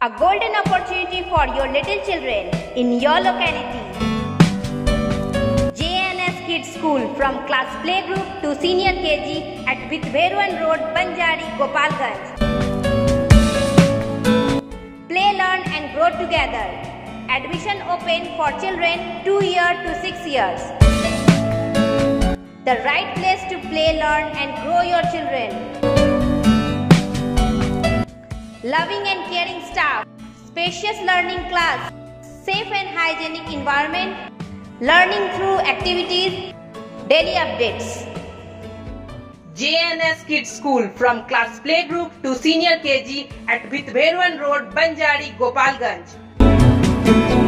A golden opportunity for your little children in your locality. JNS Kids School from class playgroup to senior KG at Vidveruan Road, Banjari, Gopalganj. Play, learn and grow together. Admission open for children 2 year to 6 years. The right place to play, learn and grow your children. Loving and caring staff, spacious learning class, safe and hygienic environment, learning through activities, daily updates. JNS Kids School from class playgroup to senior KG at Vidveruan Road, Banjari, Gopalganj.